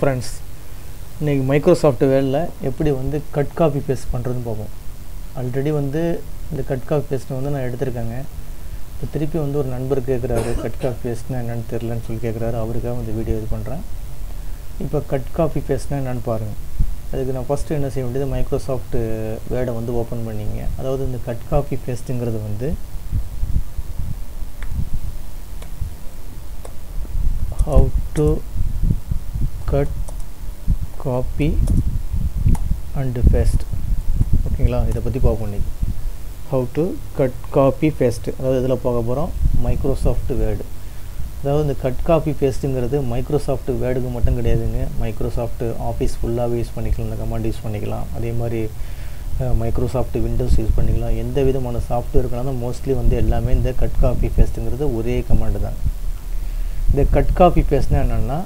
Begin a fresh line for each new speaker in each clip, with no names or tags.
Friends இன்றைக்கி Microsoft வேலில் எப்படி வந்து கட் காப்பி பேஸ்ட் பண்ணுறதுன்னு பார்ப்போம். ஆல்ரெடி வந்து இந்த கட் காப்பி பேஸ்ட்டை வந்து நான் எடுத்திருக்கேங்க. இப்போ திருப்பி வந்து ஒரு நண்பர் கேட்குறாரு கட் காப்பி பேஸ்ட்னா என்னென்னு தெரிலன்னு சொல்லி கேட்குறாரு அவருக்காக இந்த வீடியோ இது பண்ணுறேன் இப்போ கட் காப்பி பேஸ்ட்னா என்னென்னு பாருங்கள் அதுக்கு நான் ஃபஸ்ட்டு என்ன செய்ய வேண்டியது மைக்ரோசாஃப்ட் வேர்டை வந்து ஓப்பன் பண்ணிங்க. அதாவது இந்த கட் காப்பி பேஸ்ட்டுங்கிறது வந்து how to cut copy and paste ஓகேங்களா? இதை பற்றி பார்ப்போம் இன்றைக்கி how to cut copy paste அதாவது இதில் பார்க்க போகிறோம் மைக்ரோசாஃப்ட் வேர்டு அதாவது இந்த கட் காப்பி பேஸ்ட்டுங்கிறது மைக்ரோசாஃப்ட் வேர்டுக்கு மட்டும் கிடையாதுங்க. மைக்ரோசாஃப்ட் ஆஃபீஸ் ஃபுல்லாகவே யூஸ் பண்ணிக்கலாம். இந்த கமாண்ட் யூஸ் பண்ணிக்கலாம். அதே மாதிரி மைக்ரோசாஃப்ட் விண்டோஸ் யூஸ் பண்ணிக்கலாம். எந்த விதமான சாஃப்ட்வேருக்குனாலும் மோஸ்ட்லி வந்து எல்லாமே இந்த கட் காப்பி பேஸ்ட்டுங்கிறது ஒரே கமாண்டு தான். இந்த கட் காப்பி பேஸ்ட்னா என்னென்னா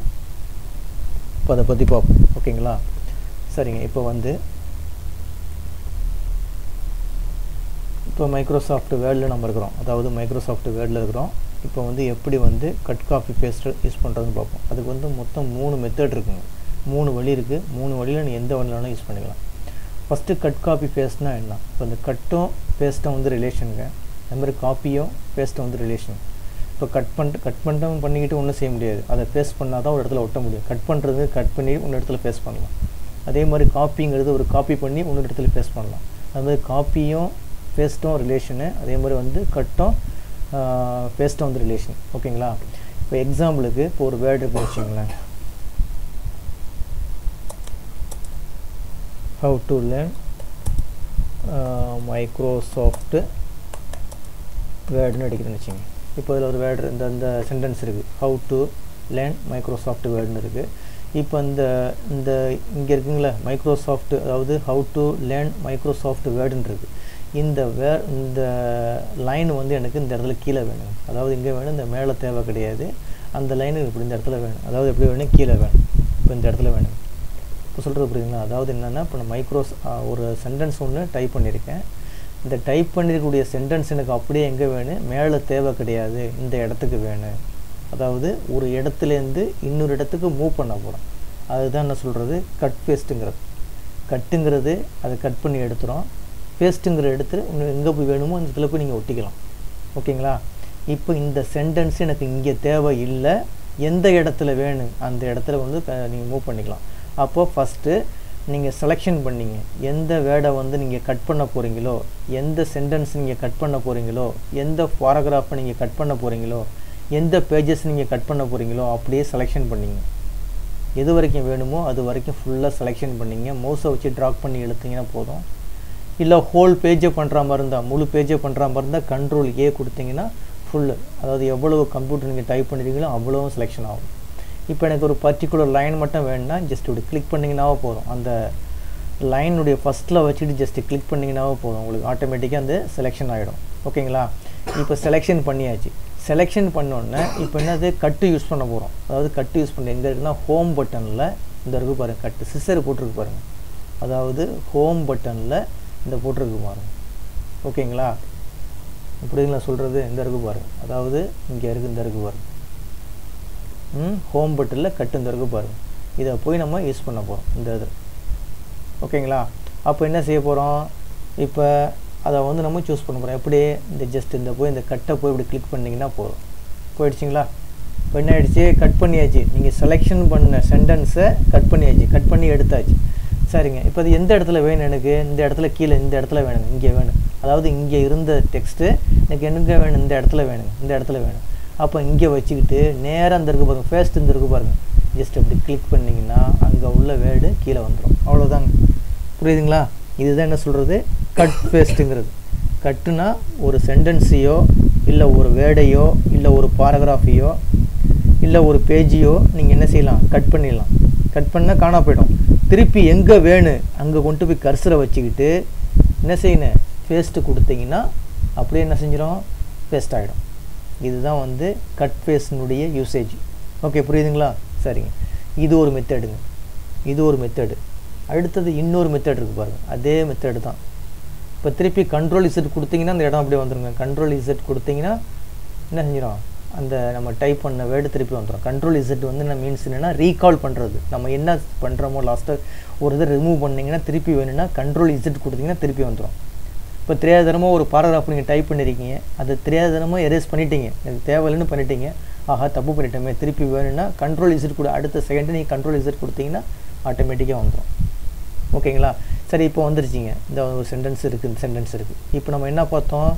இப்போ அதை பற்றி பார்ப்போம். ஓகேங்களா? சரிங்க. இப்போ வந்து இப்போ மைக்ரோசாஃப்ட் வேர்டில் நம்ம இருக்கிறோம். அதாவது மைக்ரோசாஃப்ட் வேர்டில் இருக்கிறோம். இப்போ வந்து எப்படி வந்து கட் காஃபி பேஸ்ட் யூஸ் பண்ணுறதுன்னு பார்ப்போம். அதுக்கு வந்து மொத்தம் மூணு மெத்தட் இருக்குங்க. மூணு வழி இருக்குது மூணு வழியில் நீ எந்த வழியிலும் யூஸ் பண்ணிக்கலாம். ஃபஸ்ட்டு கட் காப்பி பேஸ்ட்னா என்ன? இப்போ இந்த கட்டும் பேஸ்ட்டும் வந்து ரிலேஷனுங்க அதுமாதிரி காப்பியும் பேஸ்ட்டும் வந்து ரிலேஷன் இப்போ கட் பண்ணிட்டு கட் பண்ணிட்டு பண்ணிக்கிட்டு ஒன்றும் செய்ய முடியாது. அதை ஃபேஸ் பண்ணால் தான் ஒரு இடத்துல ஒட்ட முடியும். கட் பண்ணுறது கட் பண்ணி ஒன்று இடத்துல ஃபேஸ் பண்ணலாம். அதே மாதிரி காப்பிங்கிறது ஒரு காப்பி பண்ணி இன்னொரு இடத்துல ஃபேஸ் பண்ணலாம். அது மாதிரி காப்பியும் ஃபேஸ்ட்டும் ரிலேஷனு அதே மாதிரி வந்து கட்டும் பேஸ்ட்டும் வந்து ரிலேஷன் ஓகேங்களா? இப்போ எக்ஸாம்பிளுக்கு இப்போ ஒரு வேர்டு இருக்குன்னு வச்சுங்களேன் ஹவு டு லேர்ன் மைக்ரோசாஃப்ட் வேர்டுன்னு அடிக்கிறேன்னு வச்சுங்க இப்போ இதில் ஒரு வேர்டு இந்த இந்த சென்டென்ஸ் இருக்குது ஹவு டு லேர்ன் மைக்ரோசாஃப்ட் வேர்டுன்னு இருக்குது இப்போ இந்த இந்த இங்கே இருக்குங்களே மைக்ரோசாஃப்ட் அதாவது ஹவு டு லேர்ன் மைக்ரோசாஃப்ட் வேர்டுன்னு இருக்குது இந்த வே இந்த லைன் வந்து எனக்கு இந்த இடத்துல கீழே வேணும். அதாவது இங்கே வேணும் இந்த மேலே தேவை கிடையாது. அந்த லைனு இப்படி இந்த இடத்துல வேணும். அதாவது எப்படி வேணும்? கீழே வேணும். இப்போ இந்த இடத்துல வேணும். இப்போ சொல்கிறது புரியுதுங்களா? அதாவது என்னென்னா இப்போ நான் மைக்ரோஸ் ஒரு சென்டென்ஸ் ஒன்று டைப் பண்ணியிருக்கேன். இந்த டைப் பண்ணியிருக்கக்கூடிய சென்டென்ஸ் எனக்கு அப்படியே எங்கே வேணும் மேலே தேவை கிடையாது. இந்த இடத்துக்கு வேணும் அதாவது ஒரு இடத்துலேருந்து இன்னொரு இடத்துக்கு மூவ் பண்ண போகிறோம் அதுதான் என்ன சொல்கிறது கட் பேஸ்ட்டுங்கிறது கட்டுங்கிறது அதை கட் பண்ணி எடுத்துகிறோம் பேஸ்ட்டுங்கிற இடத்துல இன்னும் எங்கே போய் வேணுமோ அந்த இடத்துல போய் நீங்கள் ஒட்டிக்கலாம். ஓகேங்களா? இப்போ இந்த சென்டென்ஸ் எனக்கு இங்கே தேவை இல்லை. எந்த இடத்துல வேணும் அந்த இடத்துல வந்து நீங்கள் மூவ் பண்ணிக்கலாம். அப்போது ஃபஸ்ட்டு நீங்கள் செலெக்ஷன் பண்ணிங்க. எந்த வேர்டை வந்து நீங்கள் கட் பண்ண போகிறீங்களோ எந்த சென்டென்ஸ் நீங்கள் கட் பண்ண போகிறீங்களோ எந்த பாராகிராஃபை நீங்கள் கட் பண்ண போகிறீங்களோ எந்த பேஜஸ் நீங்கள் கட் பண்ண போகிறீங்களோ அப்படியே செலெக்ஷன் பண்ணிங்க. எது வரைக்கும் வேணுமோ அது வரைக்கும் ஃபுல்லாக செலெக்ஷன் பண்ணிங்க. மவுஸை வச்சு ட்ராக் பண்ணி எழுத்திங்கன்னா போதும். இல்லை ஹோல் பேஜை பண்ணுற மாதிரி இருந்தால் முழு பேஜை பண்ணுற மாதிரி இருந்தால் கண்ட்ரோல் ஏ கொடுத்தீங்கன்னா ஃபுல்லு அதாவது எவ்வளவு கம்ப்யூட்டர் நீங்கள் டைப் பண்ணுறீங்களோ அவ்வளவும் செலெக்ஷன் ஆகும். இப்போ எனக்கு ஒரு பர்டிகுலர் லைன் மட்டும் வேணும்னா ஜஸ்ட் இப்படி கிளிக் பண்ணிங்கனாவே போதும். அந்த லைனுடைய ஃபஸ்ட்டில் வச்சுட்டு ஜஸ்ட் கிளிக் பண்ணிங்கனாவே போதும். உங்களுக்கு ஆட்டோமேட்டிக்காக அந்த செலெக்ஷன் ஆகிடும் ஓகேங்களா இப்போ செலெக்ஷன் பண்ணியாச்சு. செலெக்ஷன் பண்ணோன்னே இப்போ என்னது? கட்டு யூஸ் பண்ண போகிறோம் அதாவது கட்டு யூஸ் பண்ண எங்கே இருக்குன்னா ஹோம் பட்டனில் இந்த இருக்கு பாருங்கள் கட்டு சிசர் போட்டிருக்கு பாருங்கள் அதாவது ஹோம் பட்டனில் இந்த போட்டிருக்கு பாருங்கள் ஓகேங்களா இப்படிங்களா சொல்கிறது இந்த இருக்கு பாருங்கள் அதாவது இங்கே இருக்குது இந்த இருக்கு பாருங்கள் ஹோம் பட்டனில் கட்டும் இந்த பாருங்கள் இதை போய் நம்ம யூஸ் பண்ண போகிறோம் இந்த இது. ஓகேங்களா? அப்போ என்ன செய்ய போகிறோம் இப்போ அதை வந்து நம்ம சூஸ் பண்ண போகிறோம் எப்படி இந்த ஜஸ்ட் இந்த போய் இந்த கட்டை போய் இப்படி கிளிக் பண்ணிங்கன்னா போதும். போயிடுச்சிங்களா? இப்போ என்ன ஆயிடுச்சு? கட் பண்ணியாச்சு. நீங்கள் செலெக்ஷன் பண்ண சென்டென்ஸை கட் பண்ணியாச்சு. கட் பண்ணி எடுத்தாச்சு. சரிங்க. இப்போ அது எந்த இடத்துல வேணும் எனக்கு? இந்த இடத்துல கீழே இந்த இடத்துல வேணுங்க. இங்கே வேணும். அதாவது இங்கே இருந்த டெக்ஸ்ட்டு எனக்கு எங்கே வேணும்? இந்த இடத்துல வேணுங்க. இந்த இடத்துல வேணும். அப்போ இங்கே வச்சுக்கிட்டு நேராக இந்த இருக்கு பாருங்கள் ஃபேஸ்ட் இந்த இருக்கு பாருங்கள் ஜஸ்ட் அப்படி கிளிக் பண்ணிங்கன்னா அங்கே உள்ள வேர்டு கீழே வந்துடும் அவ்வளோதாங்க புரியுதுங்களா? இதுதான் என்ன சொல்கிறது கட் பேஸ்ட்டுங்கிறது கட்டுனா ஒரு சென்டென்ஸையோ இல்லை ஒரு வேர்டையோ இல்லை ஒரு பாராகிராஃபையோ இல்லை ஒரு பேஜையோ நீங்கள் என்ன செய்யலாம்? கட் பண்ணிடலாம். கட் பண்ணால் காணா போயிடும். திருப்பி எங்கே வேணும் அங்கே கொண்டு போய் கர்சரை வச்சுக்கிட்டு என்ன செய்யணும்? பேஸ்ட்டு கொடுத்தீங்கன்னா அப்படியே என்ன செஞ்சிடும் பேஸ்ட் ஆகிடும் இதுதான் வந்து கட் ஃபேஸினுடைய யூசேஜ் ஓகே புரியுதுங்களா? சரிங்க. இது ஒரு மெத்தடுங்க இது ஒரு மெத்தடு அடுத்தது இன்னொரு மெத்தட் இருக்குது பாருங்கள் அதே மெத்தடு தான். இப்போ திருப்பி கண்ட்ரோல் இசட் கொடுத்தீங்கன்னா அந்த இடம் அப்படியே வந்துடுங்க கண்ட்ரோல் இசட் கொடுத்தீங்கன்னா என்ன செஞ்சிடும் அந்த நம்ம டைப் பண்ண வேர்டு திருப்பி வந்துடும் கண்ட்ரோல் இசட் வந்து என்ன மீன்ஸ் என்னென்னா ரீகால் பண்ணுறது நம்ம என்ன பண்ணுறோமோ லாஸ்ட்டாக ஒரு இதை ரிமூவ் பண்ணிங்கன்னா திருப்பி வேணும்னா கண்ட்ரோல் இசட் கொடுத்தீங்கன்னா திருப்பி வந்துடும் இப்போ தெரியாத தினமும் ஒரு பேராகிராஃப் நீங்கள் டைப் பண்ணியிருக்கீங்க அது தெரியாத தினமும் எரேஸ் பண்ணிட்டீங்க. எனக்கு தேவையில்லைன்னு பண்ணிட்டீங்க. ஆஹா தப்பு பண்ணிட்டோமே. திருப்பி வேணும்னா கண்ட்ரோல் இசட் கூட அடுத்த செகண்டு நீங்கள் கண்ட்ரோல் இசட் கொடுத்தீங்கன்னா ஆட்டோமேட்டிக்காக வந்துடும் ஓகேங்களா? சரி இப்போ வந்துருச்சிங்க. இந்த ஒரு சென்டென்ஸ் இருக்குது இந்த சென்டென்ஸ் இருக்குது இப்போ நம்ம என்ன பார்த்தோம்?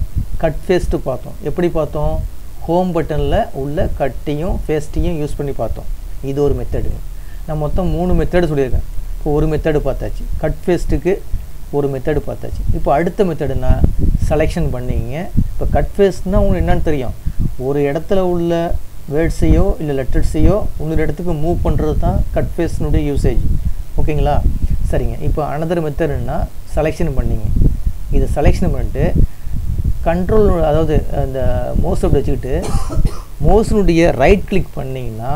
கட் ஃபேஸ்ட்டு பார்த்தோம். எப்படி பார்த்தோம்? ஹோம் பட்டனில் உள்ள கட்டையும் ஃபேஸ்ட்டையும் யூஸ் பண்ணி பார்த்தோம். இது ஒரு மெத்தடுங்க நான் மொத்தம் மூணு மெத்தடு சொல்லியிருக்கேன். இப்போ ஒரு மெத்தடு பார்த்தாச்சு. கட் ஃபேஸ்ட்டுக்கு ஒரு மெத்தடு பார்த்தாச்சு. இப்போ அடுத்த மெத்தடுனா செலெக்ஷன் பண்ணிங்க. இப்போ கட் ஃபேஸ்னால் உங்களுக்கு என்னன்னு தெரியும். ஒரு இடத்துல உள்ள வேர்ட்ஸையோ இல்லை லெட்டர்ஸையோ இன்னொரு இடத்துக்கு மூவ் பண்ணுறது தான் கட் ஃபேஸ்னுடைய யூசேஜ் ஓகேங்களா? சரிங்க. இப்போ அனதர் மெத்தடுன்னா செலெக்ஷன் பண்ணிங்க. இதை செலெக்ஷன் பண்ணிட்டு கண்ட்ரோல் அதாவது அந்த மோஸ் அப்படி வச்சுக்கிட்டு மோஸினுடைய ரைட் கிளிக் பண்ணிங்கன்னா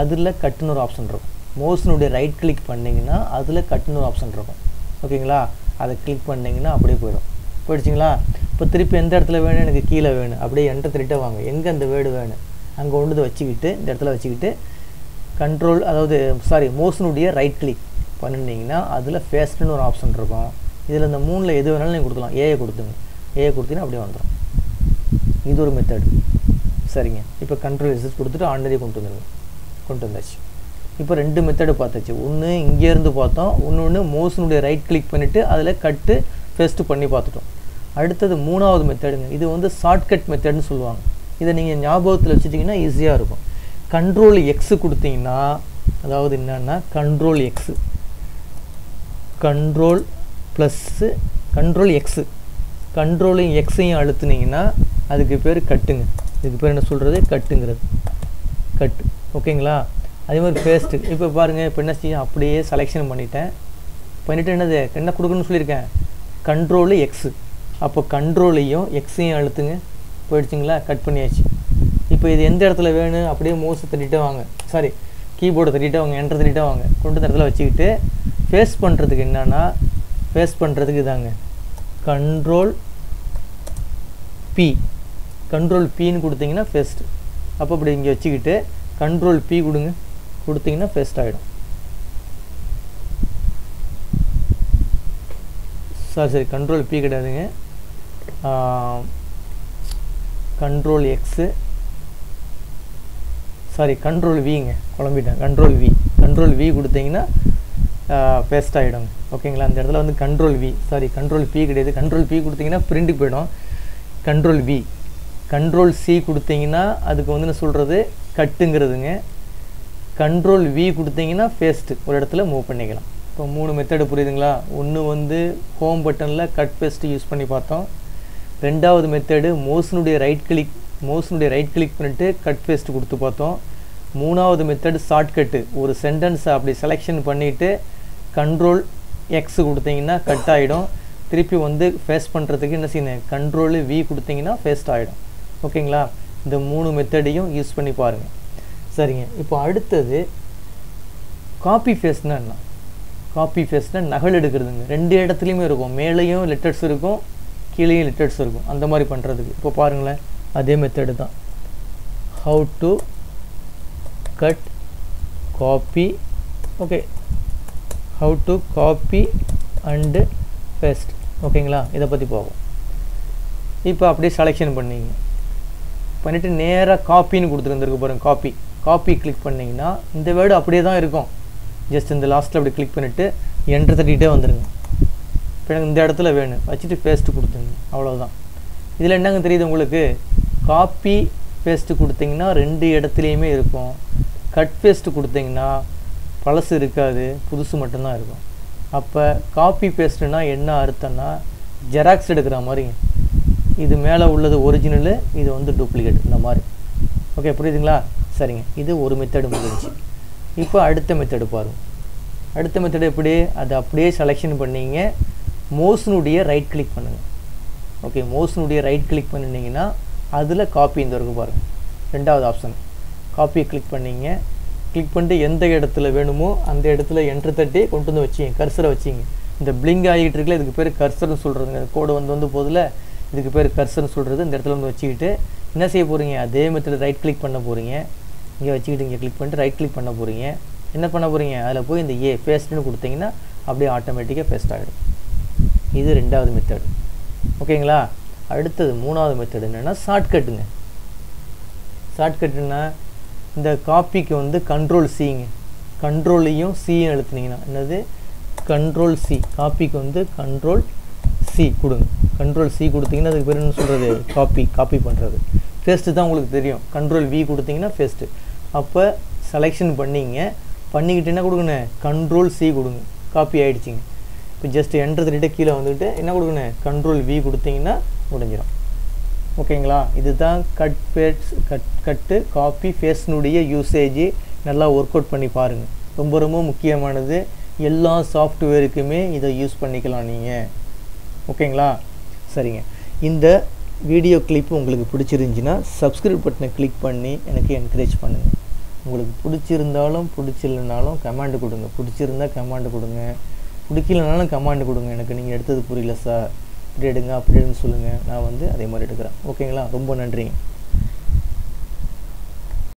அதில் கட்டுன்னு ஒரு ஆப்ஷன் இருக்கும். மோஸினுடைய ரைட் கிளிக் பண்ணிங்கன்னா அதில் கட்டுன்னு ஒரு ஆப்ஷன் இருக்கும். ஓகேங்களா? அதை கிளிக் பண்ணிங்கன்னா அப்படியே போயிடும். போயிடுச்சிங்களா? இப்போ திருப்பி எந்த இடத்துல வேணும்? எனக்கு கீழே வேணும். அப்படியே என்ட திருட்ட வாங்க. எங்கே அந்த வேர்டு வேணும்? அங்கே கொண்டு வந்து வச்சுக்கிட்டு இந்த இடத்துல வச்சுக்கிட்டு கண்ட்ரோல் அதாவது சாரி மோஷனுடைய ரைட் கிளிக் பண்ணினீங்கன்னா அதில் ஃபேஸ்ட்னு ஒரு ஆப்ஷன் இருக்கும். இதில் இந்த மூணில் எது வேணாலும் நீங்கள் கொடுக்கலாம். ஏஐ கொடுத்துங்க ஏஐ கொடுத்தீங்கன்னா அப்படியே வந்துடும் இது ஒரு மெத்தடு சரிங்க. இப்போ கண்ட்ரோல் எஸ்எஸ் கொடுத்துட்டு ஆல்ரெடி கொண்டு வந்துடுங்க கொண்டு வந்தாச்சு. இப்போ ரெண்டு மெத்தடு பார்த்தாச்சு. ஒன்று இங்கேருந்து பார்த்தோம். இன்னொன்று மோஸினுடைய ரைட் கிளிக் பண்ணிவிட்டு அதில் கட்டு ஃபேஸ்ட்டு பண்ணி பார்த்துட்டோம். அடுத்தது மூணாவது மெத்தடுங்க இது வந்து ஷார்ட்கட் மெத்தட்னு சொல்லுவாங்க. இதை நீங்கள் ஞாபகத்தில் வச்சுட்டிங்கன்னா ஈஸியாக இருக்கும். கண்ட்ரோல் எக்ஸு கொடுத்தீங்கன்னா அதாவது என்னென்னா control X control plus control X கண்ட்ரோலையும் எக்ஸையும் அழுத்துனீங்கன்னா அதுக்கு பேர் கட்டுங்க இதுக்கு பேர் என்ன சொல்கிறது கட்டுங்கிறது கட்டு ஓகேங்களா அதே மாதிரி பேஸ்ட்டு இப்போ பாருங்கள் இப்போ என்ன செய்யும் அப்படியே செலெக்ஷன் பண்ணிட்டேன். பண்ணிவிட்டு என்னது? என்ன கொடுக்கணும்னு சொல்லியிருக்கேன். கண்ட்ரோலு எக்ஸு அப்போ கண்ட்ரோலையும் எக்ஸையும் அழுத்துங்க. போயிடுச்சிங்களா? கட் பண்ணியாச்சு. இப்போ இது எந்த இடத்துல வேணும்? அப்படியே மோஸை தட்டிட்டே வாங்க. சாரி கீபோர்டை தட்டிட்டே வாங்க. என்ட்ரு தட்டிட்டே வாங்க. கொண்டு இந்த இடத்துல வச்சுக்கிட்டு ஃபேஸ் பண்ணுறதுக்கு என்னென்னா ஃபேஸ் பண்ணுறதுக்கு இதாங்க. கண்ட்ரோல் பி கண்ட்ரோல் பின்னு கொடுத்தீங்கன்னா ஃபேஸ்ட்டு அப்போ அப்படி இங்கே வச்சுக்கிட்டு கண்ட்ரோல் பி கொடுங்க. கொடுத்தீங்கன்னா பெஸ்ட் ஆகிடும் சாரி சரி கண்ட்ரோல் பி கிடையாதுங்க. கண்ட்ரோல் எக்ஸு சாரி கண்ட்ரோல் விங்க குழம்பிட்டேன். கண்ட்ரோல் வி கண்ட்ரோல் வி கொடுத்தீங்கன்னா பேஸ்ட் ஆகிடும் ஓகேங்களா? அந்த இடத்துல வந்து control V sorry control P கிடையாது. கண்ட்ரோல் பி கொடுத்தீங்கன்னா பிரிண்ட் போயிடும். கண்ட்ரோல் வி கண்ட்ரோல் சி கொடுத்தீங்கன்னா அதுக்கு வந்து என்ன சொல்கிறது கட்டுங்கிறதுங்க. கண்ட்ரோல் வி கொடுத்தீங்கன்னா ஃபேஸ்ட்டு ஒரு இடத்துல மூவ் பண்ணிக்கலாம். இப்போ மூணு மெத்தடு புரியுதுங்களா? ஒன்று வந்து ஹோம் பட்டனில் கட் பேஸ்ட்டு யூஸ் பண்ணி பார்த்தோம். ரெண்டாவது மெத்தடு மோஸினுடைய ரைட் கிளிக் மோஸினுடைய ரைட் கிளிக் பண்ணிட்டு கட் பேஸ்ட் கொடுத்து பார்த்தோம். மூணாவது மெத்தடு ஷார்ட்கட்டு ஒரு சென்டென்ஸை அப்படி செலெக்ஷன் பண்ணிவிட்டு கண்ட்ரோல் எக்ஸ் கொடுத்தீங்கன்னா கட் ஆகிடும் திருப்பி வந்து ஃபேஸ் பண்ணுறதுக்கு என்ன செய்யணும்? கண்ட்ரோலு வி கொடுத்தீங்கன்னா ஃபேஸ்ட் ஆகிடும் ஓகேங்களா? இந்த மூணு மெத்தடையும் யூஸ் பண்ணி பாருங்கள் சரிங்க. இப்போ அடுத்தது காப்பி ஃபேஸ்னா என்ன? காப்பி ஃபேஸ்னால் நகல் எடுக்கிறதுங்க. ரெண்டு இடத்துலையுமே இருக்கும். மேலேயும் லெட்டர்ஸ் இருக்கும் கீழேயும் லெட்டர்ஸ் இருக்கும். அந்த மாதிரி பண்ணுறதுக்கு இப்போ பாருங்களேன். அதே மெத்தடு தான். How to cut copy okay how to copy and paste ஓகேங்களா இதை பற்றி போவோம் இப்போ அப்படியே செலெக்ஷன் பண்ணிங்க. பண்ணிவிட்டு நேராக காப்பின்னு கொடுத்துருந்துருக்கு பாருங்க காப்பி காப்பி கிளிக் பண்ணிங்கன்னா இந்த வேர்டு அப்படியே தான் இருக்கும். ஜஸ்ட் இந்த லாஸ்ட்டில் அப்படி கிளிக் பண்ணிவிட்டு என்ட்ரு தட்டிகிட்டே வந்துடுங்க இப்போ எனக்கு இந்த இடத்துல வேணும். வச்சுட்டு பேஸ்ட்டு கொடுத்துருங்க. அவ்வளோதான் இதில் என்னங்க தெரியுது உங்களுக்கு? காப்பி பேஸ்ட்டு கொடுத்தீங்கன்னா ரெண்டு இடத்துலையுமே இருக்கும். கட் பேஸ்ட்டு கொடுத்தீங்கன்னா பழசு இருக்காது. புதுசு மட்டும்தான் இருக்கும். அப்போ காப்பி பேஸ்ட்டுனா என்ன அர்த்தம்னா ஜெராக்ஸ் எடுக்கிற மாதிரிங்க. இது மேலே உள்ளது ஒரிஜினலு இது வந்து டூப்ளிகேட் இந்த மாதிரி. ஓகே புரியுதுங்களா? சரிங்க. இது ஒரு மெத்தடு முடிஞ்சு இப்போ அடுத்த மெத்தடு பாருங்கள் அடுத்த மெத்தடு எப்படி? அதை அப்படியே செலெக்ஷன் பண்ணிங்க. மோஸ்னுடைய ரைட் கிளிக் பண்ணுங்கள் ஓகே மோஸ்னுடைய ரைட் கிளிக் பண்ணினீங்கன்னா அதில் காப்பி இந்த வரைக்கும் பாருங்கள் ரெண்டாவது ஆப்ஷன் காப்பியை கிளிக் பண்ணிங்க. கிளிக் பண்ணிட்டு எந்த இடத்துல வேணுமோ அந்த இடத்துல என்ட்ரு தட்டி கொண்டு வந்து வச்சிங்க. கர்சரை வச்சிங்க. இந்த பிளிங்க் ஆகிட்டு இருக்குல்ல இதுக்கு பேர் கர்சர்னு சொல்கிறதுங்க கோடு வந்து வந்து போதில் இதுக்கு பேர் கர்சர்னு சொல்கிறது இந்த இடத்துல வந்து வச்சுக்கிட்டு என்ன செய்ய போகிறீங்க அதே மெத்தட் ரைட் கிளிக் பண்ண போகிறீங்க இங்கே வச்சுக்கிட்டு இங்கே கிளிக் பண்ணிட்டு ரைட் கிளிக் பண்ண போகிறீங்க என்ன பண்ண போகிறீங்க அதில் போய் இந்த ஏ பேஸ்ட்டுன்னு கொடுத்தீங்கன்னா அப்படியே ஆட்டோமேட்டிக்காக பேஸ்ட் ஆகிடும் இது ரெண்டாவது மெத்தட் ஓகேங்களா அடுத்தது மூணாவது மெத்தட் என்னென்னா ஷார்ட்கட்டுங்க ஷார்ட்கட்டுன்னா இந்த காப்பிக்கு வந்து கண்ட்ரோல் சிங்க கண்ட்ரோலையும் சியும் எழுத்துனீங்கன்னா என்னது? கண்ட்ரோல் சி காப்பிக்கு வந்து கண்ட்ரோல் சி கொடுங்க. கண்ட்ரோல் சி கொடுத்தீங்கன்னா அதுக்கு பேர் என்ன சொல்கிறது காப்பி காப்பி பண்ணுறது ஃபேஸ்ட்டு தான் உங்களுக்கு தெரியும். கண்ட்ரோல் வி கொடுத்தீங்கன்னா ஃபேஸ்ட்டு அப்போ செலெக்ஷன் பண்ணிங்க. பண்ணிக்கிட்டு என்ன கொடுக்கணும்? கண்ட்ரோல் சி கொடுங்க. காப்பி ஆகிடுச்சிங்க இப்போ ஜஸ்ட் என்ட்ரு தள்ளிட்டு கீழே வந்துக்கிட்டு என்ன கொடுக்கணும்? கண்ட்ரோல் வி கொடுத்தீங்கன்னா முடிஞ்சிடும் ஓகேங்களா? இதுதான் கட் பேட்ஸ் கட் கட்டு காப்பி ஃபேஸ்னுடைய யூசேஜ் நல்லா ஒர்க் அவுட் பண்ணி பாருங்கள் ரொம்ப ரொம்ப முக்கியமானது. எல்லா சாஃப்ட்வேருக்குமே இதை யூஸ் பண்ணிக்கலாம் நீங்கள் ஓகேங்களா? சரிங்க. இந்த வீடியோ கிளிப் உங்களுக்கு பிடிச்சிருந்துச்சின்னா சப்ஸ்கிரைப் பட்டனை கிளிக் பண்ணி எனக்கு என்கரேஜ் பண்ணுங்கள் உங்களுக்கு பிடிச்சிருந்தாலும் பிடிச்சிருந்தாலும் கமாண்டு கொடுங்க. பிடிச்சிருந்தா கமாண்டு கொடுங்க. பிடிக்கலனாலும் கமாண்டு கொடுங்க. எனக்கு நீங்கள் எடுத்தது புரியல சார் இப்படி எடுங்க அப்படி எடுன்னு சொல்லுங்கள் நான் வந்து அதே மாதிரி எடுக்கிறேன். ஓகேங்களா ரொம்ப நன்றிங்க